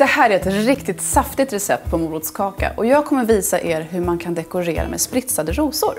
Det här är ett riktigt saftigt recept på morotskaka och jag kommer visa er hur man kan dekorera med spritsade rosor.